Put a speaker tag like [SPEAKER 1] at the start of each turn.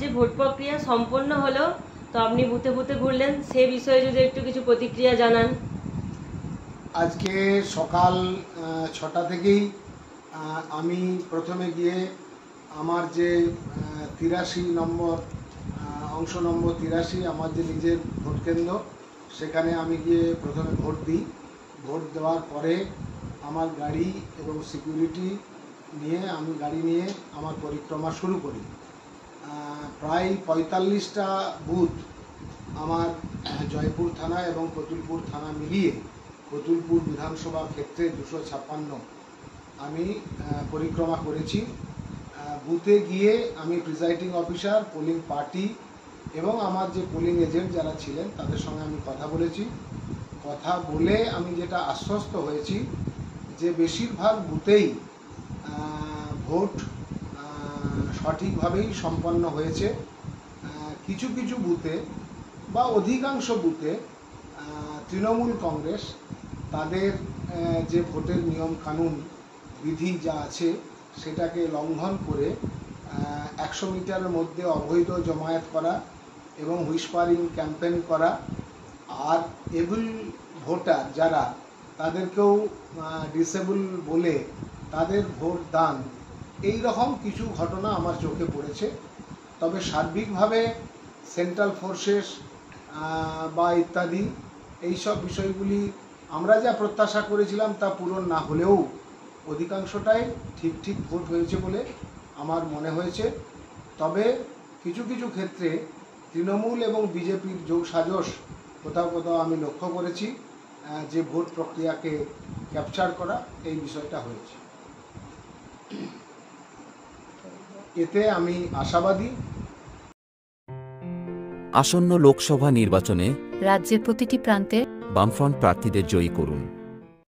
[SPEAKER 1] যে ভোট প্রক্রিয়া সম্পন্ন হলো, তো আপনি বুথে বুথে ঘুরলেন। সে বিষয়ে যদি একটু কিছু প্রতিক্রিয়া জানান।
[SPEAKER 2] আজকে সকাল ছটা থেকেই আমি প্রথমে গিয়ে আমার যে তিরাশি নম্বর অংশ নম্বর তিরাশি, আমার যে নিজের ভোট কেন্দ্র, সেখানে আমি গিয়ে প্রথমে ভোট দিই। ভোট দেওয়ার পরে আমার গাড়ি এবং সিকিউরিটি নিয়ে আমি গাড়ি নিয়ে আমার পরিক্রমা শুরু করি। প্রায় পঁয়তাল্লিশটা বুথ আমার জয়পুর থানা এবং কতুলপুর থানা মিলিয়ে কতুলপুর বিধানসভা ক্ষেত্রে দুশো ছাপ্পান্ন আমি পরিক্রমা করেছি। বুথে গিয়ে আমি প্রিজাইডিং অফিসার, পোলিং পার্টি এবং আমার যে পোলিং এজেন্ট যারা ছিলেন তাদের সঙ্গে আমি কথা বলেছি। কথা বলে আমি যেটা আশ্বস্ত হয়েছি যে বেশিরভাগ বুথেই ভোট সঠিকভাবেই সম্পন্ন হয়েছে। কিছু কিছু বুথে বা অধিকাংশ বুথে তৃণমূল কংগ্রেস তাদের যে ভোটের নিয়ম কানুন বিধি যা আছে সেটাকে লঙ্ঘন করে একশো মিটারের মধ্যে অবৈধ জমায়েত করা এবং হুইসপারিং ক্যাম্পেন করা আর এগুল ভোটার যারা তাদেরকেও ডিসেবল বলে তাদের ভোট দান এই রকম কিছু ঘটনা আমার চোখে পড়েছে। তবে সার্বিকভাবে সেন্ট্রাল ফোর্সেস বা ইত্যাদি, এইসব বিষয়গুলি আমরা যা প্রত্যাশা করেছিলাম তা পূরণ না হলেও অধিকাংশটাই ঠিক ঠিক ভোট হয়েছে বলে আমার মনে হয়েছে। তবে কিছু কিছু ক্ষেত্রে তৃণমূল এবং বিজেপির যোগ সাজস কোথাও কোথাও আমি লক্ষ্য করেছি যে ভোট প্রক্রিয়াকে ক্যাপচার করা, এই বিষয়টা হয়েছে। এতে আমি আশাবাদী।
[SPEAKER 3] আসন্ন লোকসভা নির্বাচনে
[SPEAKER 4] রাজ্যের প্রতিটি প্রান্তে
[SPEAKER 3] বামফ্রন্ট প্রার্থীদের জয়ী করুন।